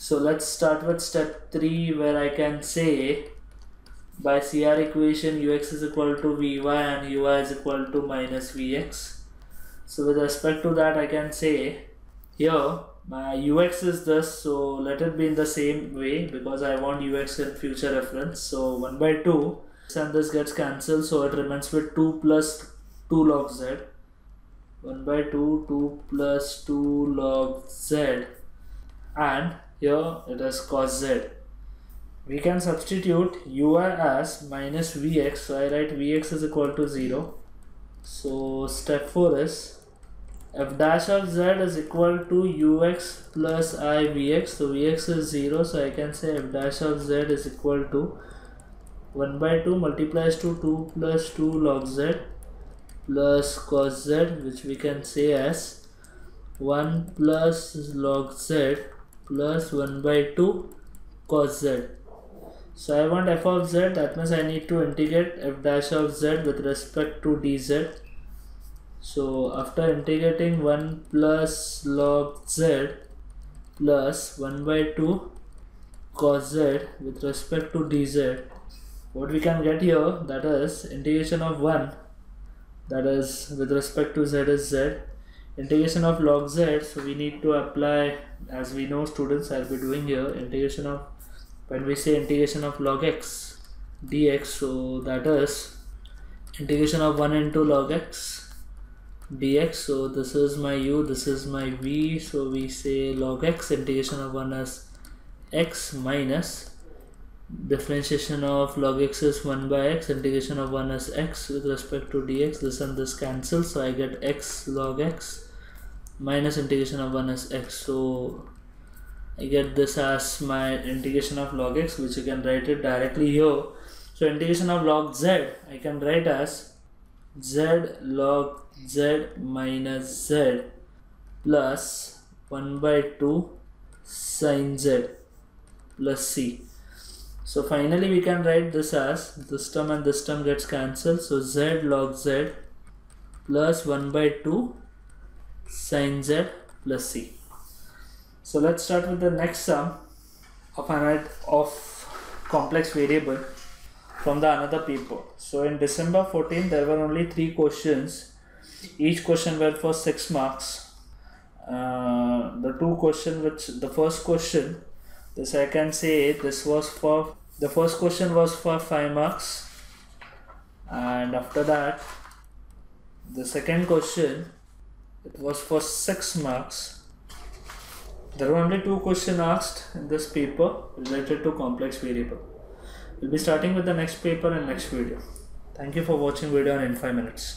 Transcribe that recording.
So let's start with step 3 where I can say by CR equation ux is equal to vy and uy is equal to minus vx. So with respect to that I can say here my ux is this so let it be in the same way because I want ux in future reference. So 1 by 2 and this gets cancelled so it remains with 2 plus 2 log z 1 by 2 2 plus 2 log z and here it is cos z. We can substitute ui as minus vx so i write vx is equal to 0 so step 4 is f dash of z is equal to ux plus i vx. So vx is 0 so i can say f dash of z is equal to 1 by 2 multiplies to 2 plus 2 log z plus cos z which we can say as 1 plus log z plus 1 by 2 cos z so I want f of z that means I need to integrate f dash of z with respect to dz. So after integrating 1 plus log z plus 1 by 2 cos z with respect to dz what we can get here that is integration of 1 that is with respect to z is z integration of log z so we need to apply as we know students I'll be doing here integration of when we say integration of log x dx so that is integration of 1 into log x dx so this is my u this is my v so we say log x integration of 1 as x minus differentiation of log x is 1 by x integration of 1 as x with respect to dx this and this cancel so i get x log x minus integration of 1 as x so I get this as my integration of log x which you can write it directly here. So integration of log z I can write as z log z minus z plus 1 by 2 sine z plus c. So finally we can write this as this term and this term gets cancelled. So z log z plus 1 by 2 sine z plus c. So let's start with the next sum of an of complex variable from the another paper. So in December 14 there were only three questions. Each question were for six marks. Uh, the two question which the first question this I can say this was for the first question was for five marks and after that the second question it was for six marks there are only two questions asked in this paper related to complex variable. We'll be starting with the next paper in next video. Thank you for watching video in 5 minutes.